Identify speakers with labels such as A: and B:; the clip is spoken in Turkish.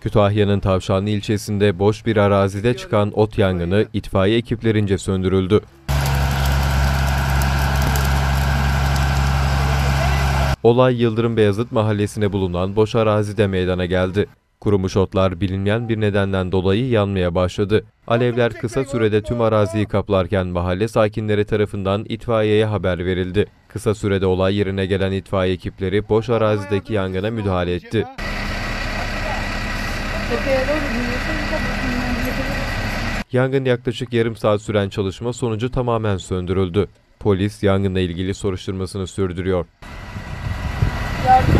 A: Kütahya'nın Tavşanlı ilçesinde boş bir arazide çıkan ot yangını itfaiye ekiplerince söndürüldü. Olay Yıldırım Beyazıt mahallesine bulunan boş arazide meydana geldi. Kurumuş otlar bilinmeyen bir nedenden dolayı yanmaya başladı. Alevler kısa sürede tüm araziyi kaplarken mahalle sakinleri tarafından itfaiyeye haber verildi. Kısa sürede olay yerine gelen itfaiye ekipleri boş arazideki yangına müdahale etti. Yangın yaklaşık yarım saat süren çalışma sonucu tamamen söndürüldü. Polis yangınla ilgili soruşturmasını sürdürüyor. Yardım